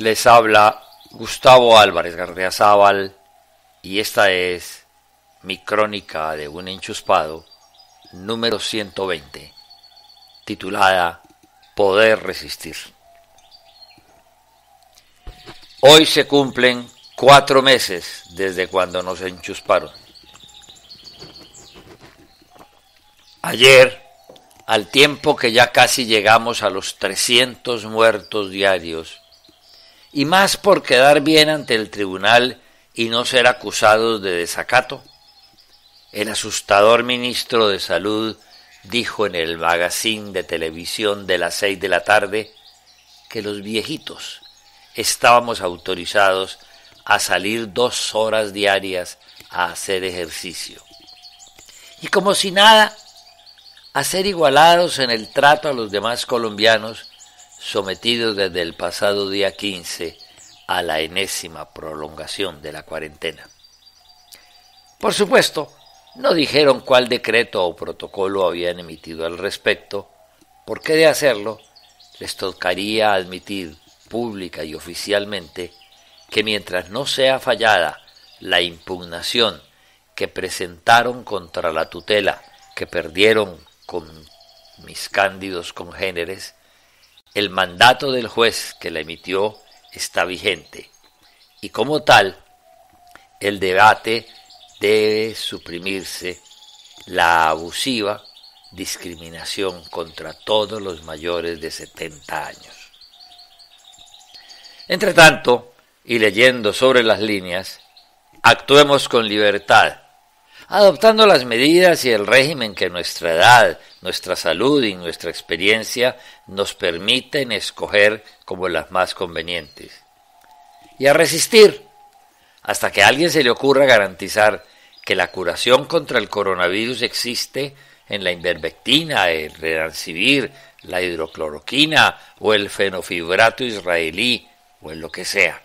Les habla Gustavo Álvarez Gardeazábal y esta es mi crónica de un enchuspado número 120, titulada Poder resistir. Hoy se cumplen cuatro meses desde cuando nos enchusparon. Ayer, al tiempo que ya casi llegamos a los 300 muertos diarios, y más por quedar bien ante el tribunal y no ser acusados de desacato? El asustador ministro de Salud dijo en el magazine de televisión de las seis de la tarde que los viejitos estábamos autorizados a salir dos horas diarias a hacer ejercicio. Y como si nada, a ser igualados en el trato a los demás colombianos sometidos desde el pasado día 15 a la enésima prolongación de la cuarentena. Por supuesto, no dijeron cuál decreto o protocolo habían emitido al respecto, porque de hacerlo les tocaría admitir pública y oficialmente que mientras no sea fallada la impugnación que presentaron contra la tutela que perdieron con mis cándidos congéneres, el mandato del juez que la emitió está vigente y como tal, el debate debe suprimirse la abusiva discriminación contra todos los mayores de 70 años. Entre tanto, y leyendo sobre las líneas, actuemos con libertad adoptando las medidas y el régimen que nuestra edad, nuestra salud y nuestra experiencia nos permiten escoger como las más convenientes. Y a resistir hasta que a alguien se le ocurra garantizar que la curación contra el coronavirus existe en la invermectina, el redancivir, la hidrocloroquina o el fenofibrato israelí o en lo que sea.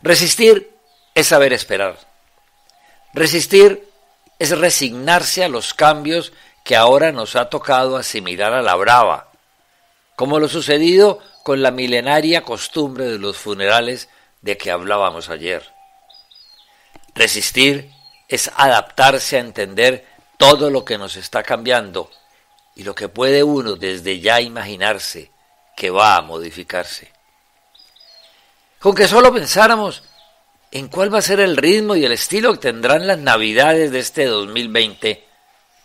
Resistir es saber esperar Resistir es resignarse a los cambios que ahora nos ha tocado asimilar a la brava, como lo sucedido con la milenaria costumbre de los funerales de que hablábamos ayer. Resistir es adaptarse a entender todo lo que nos está cambiando y lo que puede uno desde ya imaginarse que va a modificarse. Con que solo pensáramos en cuál va a ser el ritmo y el estilo que tendrán las navidades de este 2020,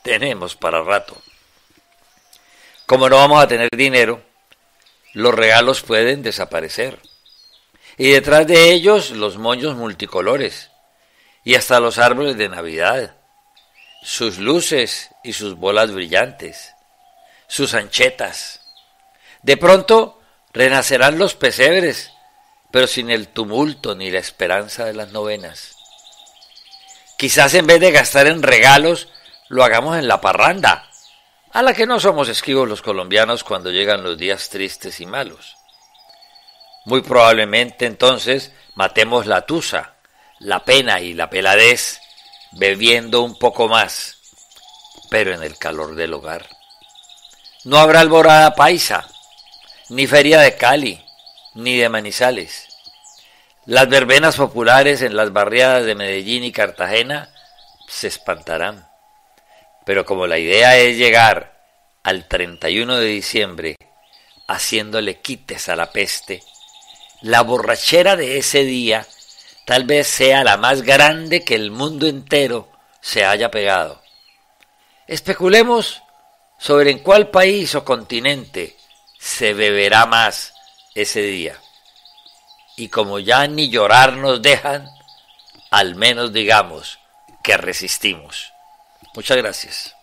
tenemos para rato. Como no vamos a tener dinero, los regalos pueden desaparecer. Y detrás de ellos los moños multicolores y hasta los árboles de Navidad, sus luces y sus bolas brillantes, sus anchetas. De pronto renacerán los pesebres pero sin el tumulto ni la esperanza de las novenas. Quizás en vez de gastar en regalos, lo hagamos en la parranda, a la que no somos esquivos los colombianos cuando llegan los días tristes y malos. Muy probablemente entonces matemos la tusa, la pena y la peladez, bebiendo un poco más, pero en el calor del hogar. No habrá alborada paisa, ni feria de Cali, ni de Manizales. Las verbenas populares en las barriadas de Medellín y Cartagena se espantarán. Pero como la idea es llegar al 31 de diciembre haciéndole quites a la peste, la borrachera de ese día tal vez sea la más grande que el mundo entero se haya pegado. Especulemos sobre en cuál país o continente se beberá más ese día. Y como ya ni llorar nos dejan, al menos digamos que resistimos. Muchas gracias.